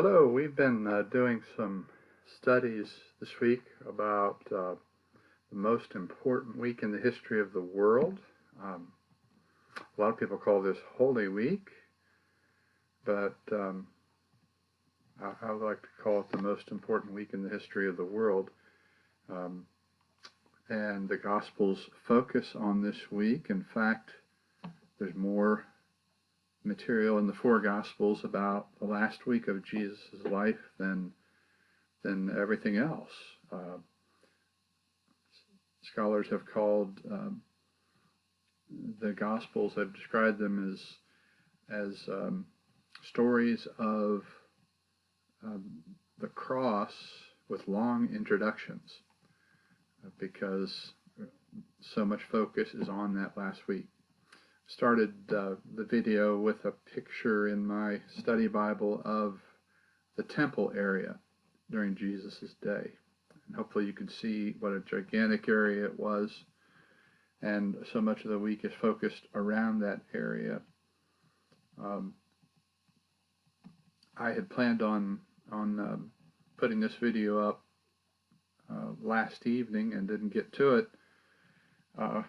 Hello, we've been uh, doing some studies this week about uh, the most important week in the history of the world. Um, a lot of people call this Holy Week, but um, I, I, like to call it the most important week in the history of the world. Um, and the Gospels focus on this week. In fact, there's more material in the four Gospels about the last week of Jesus' life than than everything else. Uh, scholars have called um, the Gospels have described them as as um, stories of um, the cross with long introductions, uh, because so much focus is on that last week started uh, the video with a picture in my study Bible of the temple area during Jesus' day. And hopefully you can see what a gigantic area it was. And so much of the week is focused around that area. Um, I had planned on on um, putting this video up uh, last evening and didn't get to it. Uh,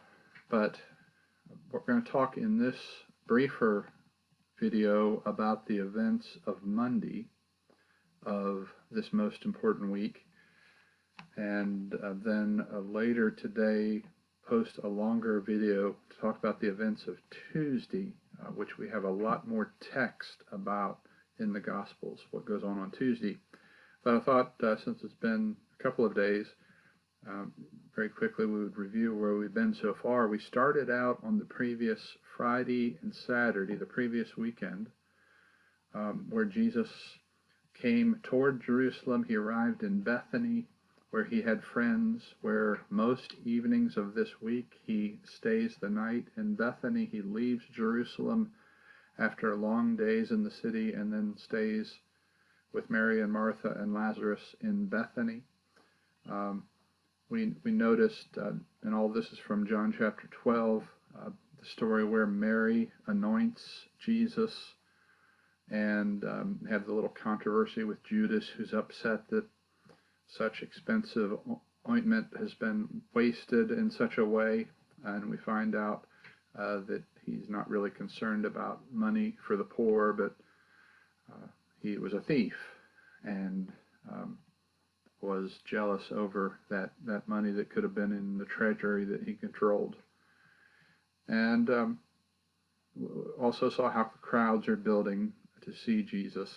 but we're going to talk in this briefer video about the events of Monday of this most important week and uh, then uh, later today post a longer video to talk about the events of Tuesday uh, which we have a lot more text about in the Gospels what goes on on Tuesday. But I thought uh, since it's been a couple of days um, very quickly we would review where we've been so far. We started out on the previous Friday and Saturday, the previous weekend, um, where Jesus came toward Jerusalem. He arrived in Bethany, where he had friends, where most evenings of this week he stays the night in Bethany. He leaves Jerusalem after long days in the city and then stays with Mary and Martha and Lazarus in Bethany. Um, we, we noticed, uh, and all this is from John chapter 12, uh, the story where Mary anoints Jesus and um, have the little controversy with Judas, who's upset that such expensive ointment has been wasted in such a way. And we find out uh, that he's not really concerned about money for the poor, but uh, he was a thief. And um, was jealous over that, that money that could have been in the treasury that he controlled. And um, also saw how crowds are building to see Jesus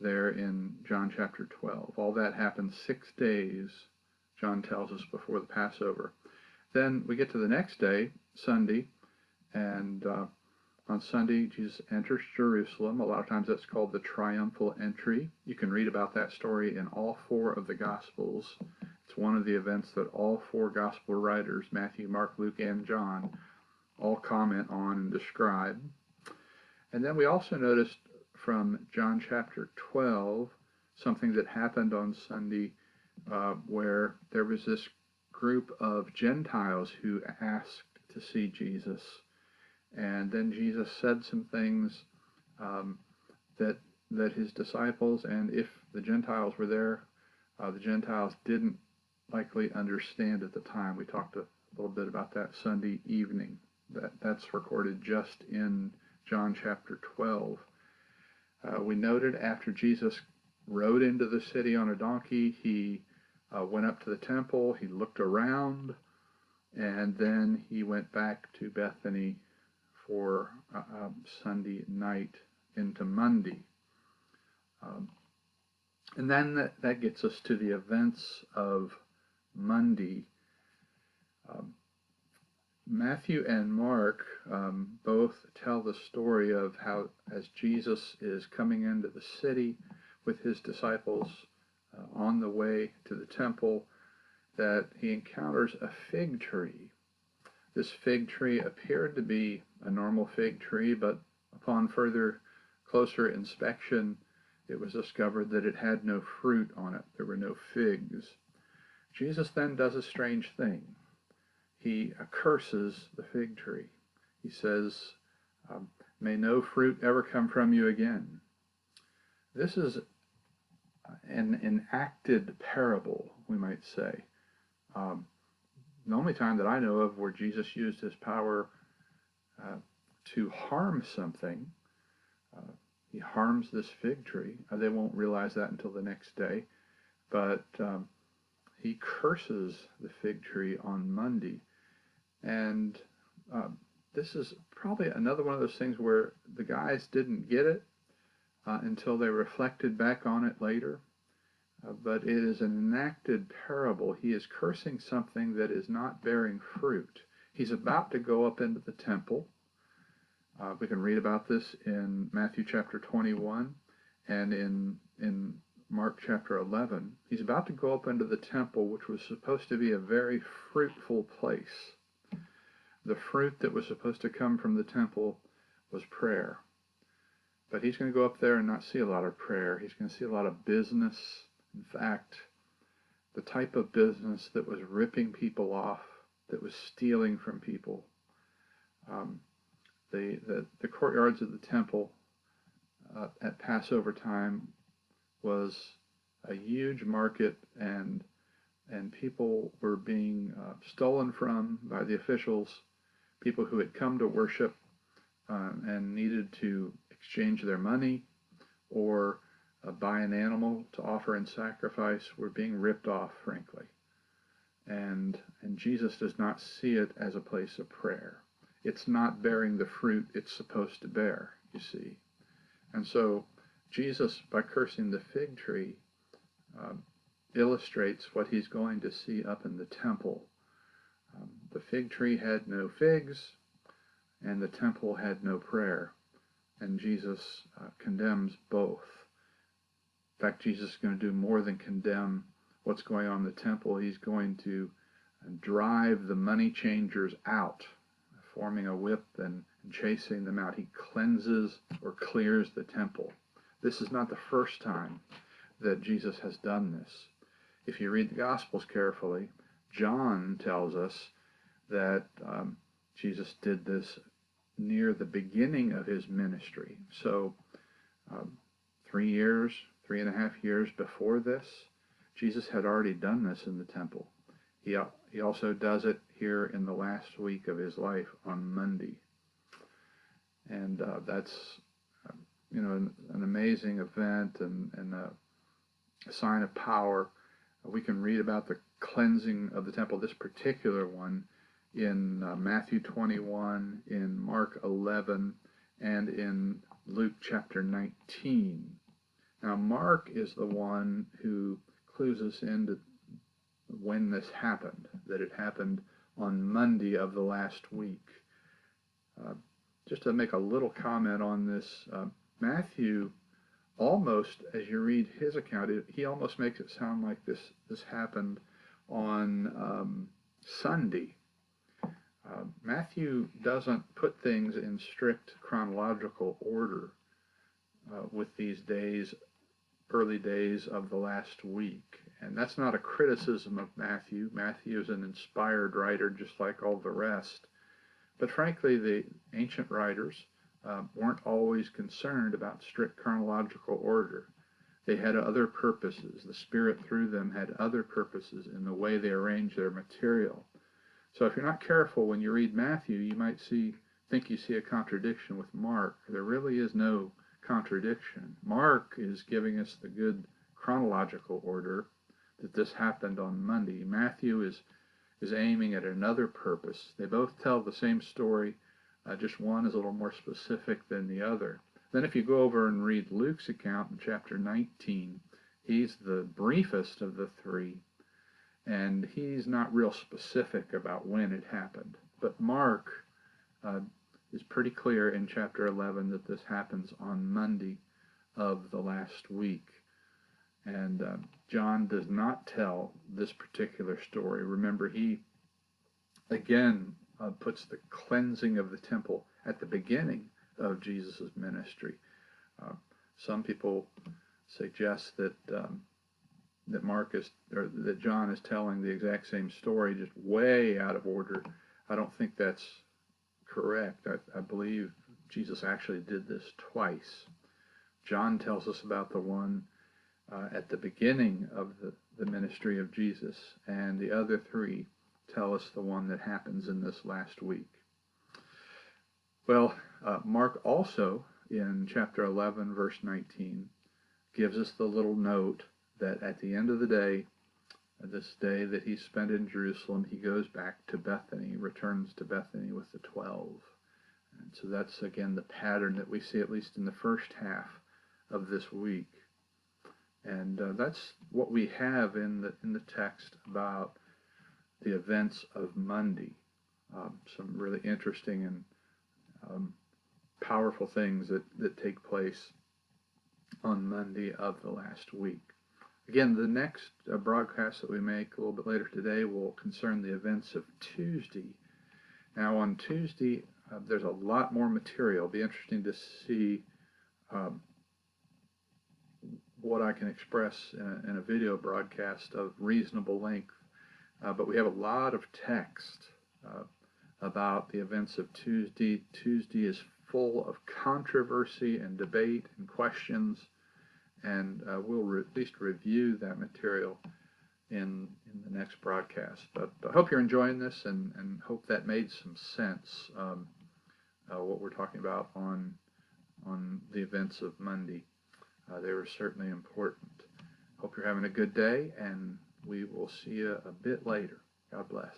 there in John chapter 12. All that happened six days, John tells us, before the Passover. Then we get to the next day, Sunday, and uh, on Sunday, Jesus enters Jerusalem. A lot of times that's called the triumphal entry. You can read about that story in all four of the Gospels. It's one of the events that all four Gospel writers, Matthew, Mark, Luke, and John, all comment on and describe. And then we also noticed from John chapter 12 something that happened on Sunday uh, where there was this group of Gentiles who asked to see Jesus. And then Jesus said some things um, that that his disciples and if the Gentiles were there, uh, the Gentiles didn't likely understand at the time. We talked a little bit about that Sunday evening. That that's recorded just in John chapter 12. Uh, we noted after Jesus rode into the city on a donkey, he uh, went up to the temple, he looked around, and then he went back to Bethany for uh, um, Sunday night into Monday. Um, and then that, that gets us to the events of Monday. Um, Matthew and Mark um, both tell the story of how, as Jesus is coming into the city with his disciples uh, on the way to the temple, that he encounters a fig tree. This fig tree appeared to be a normal fig tree, but upon further closer inspection, it was discovered that it had no fruit on it. There were no figs. Jesus then does a strange thing. He curses the fig tree. He says, um, May no fruit ever come from you again. This is an enacted parable, we might say. Um, the only time that I know of where Jesus used his power uh, to harm something, uh, he harms this fig tree. Uh, they won't realize that until the next day, but um, he curses the fig tree on Monday. And uh, this is probably another one of those things where the guys didn't get it uh, until they reflected back on it later. Uh, but it is an enacted parable. He is cursing something that is not bearing fruit. He's about to go up into the temple. Uh, we can read about this in Matthew chapter 21 and in in Mark chapter 11. He's about to go up into the temple, which was supposed to be a very fruitful place. The fruit that was supposed to come from the temple was prayer. But he's going to go up there and not see a lot of prayer. He's going to see a lot of business in fact, the type of business that was ripping people off, that was stealing from people, um, the, the, the, courtyards of the temple uh, at Passover time was a huge market and and people were being uh, stolen from by the officials, people who had come to worship um, and needed to exchange their money or uh, buy an animal to offer in sacrifice were being ripped off, frankly. And, and Jesus does not see it as a place of prayer. It's not bearing the fruit it's supposed to bear, you see. And so Jesus, by cursing the fig tree, um, illustrates what he's going to see up in the temple. Um, the fig tree had no figs, and the temple had no prayer. And Jesus uh, condemns both. In fact, Jesus is going to do more than condemn what's going on in the temple. He's going to drive the money changers out, forming a whip and, chasing them out. He cleanses or clears the temple. This is not the first time that Jesus has done this. If you read the Gospels carefully, John tells us that um, Jesus did this near the beginning of his ministry. So, um, three years, three and a half years before this, Jesus had already done this in the temple. He, he also does it here in the last week of his life on Monday. And uh, that's, uh, you know, an, an, amazing event and, and a, a sign of power. We can read about the cleansing of the temple, this particular one, in uh, Matthew 21, in Mark 11, and in Luke chapter 19. Now, Mark is the one who clues us into when this happened, that it happened on Monday of the last week. Uh, just to make a little comment on this, uh, Matthew almost, as you read his account, it, he almost makes it sound like this, this happened on um, Sunday. Uh, Matthew doesn't put things in strict chronological order uh, with these days early days of the last week. And that's not a criticism of Matthew. Matthew is an inspired writer just like all the rest. But frankly, the ancient writers uh, weren't always concerned about strict chronological order. They had other purposes. The Spirit through them had other purposes in the way they arranged their material. So if you're not careful when you read Matthew, you might see think you see a contradiction with Mark. There really is no contradiction. Mark is giving us the good chronological order that this happened on Monday. Matthew is is aiming at another purpose. They both tell the same story, uh, just one is a little more specific than the other. Then if you go over and read Luke's account in chapter 19, he's the briefest of the three, and he's not real specific about when it happened. But Mark uh, is pretty clear in chapter 11 that this happens on Monday of the last week. And uh, John does not tell this particular story. Remember, he again uh, puts the cleansing of the temple at the beginning of Jesus' ministry. Uh, some people suggest that um, that Mark is, or that John is telling the exact same story, just way out of order. I don't think that's correct. I, I believe Jesus actually did this twice. John tells us about the one uh, at the beginning of the, the ministry of Jesus, and the other three tell us the one that happens in this last week. Well, uh, Mark also, in chapter 11, verse 19, gives us the little note that at the end of the day, this day that he spent in Jerusalem, he goes back to Bethany, returns to Bethany with the twelve. And so that's again the pattern that we see at least in the first half of this week. And uh, that's what we have in the in the text about the events of Monday. Um, some really interesting and um, powerful things that, that take place on Monday of the last week. Again, the next uh, broadcast that we make a little bit later today will concern the events of Tuesday. Now, on Tuesday, uh, there's a lot more material. It'll be interesting to see um, what I can express in a, in a, video broadcast of reasonable length. Uh, but we have a lot of text uh, about the events of Tuesday. Tuesday is full of controversy and debate and questions, and uh, we'll at least review that material in in the next broadcast. But I hope you're enjoying this, and, and hope that made some sense. Um, uh, what we're talking about on on the events of Monday. Uh, they were certainly important. Hope you're having a good day, and we will see you a bit later. God bless.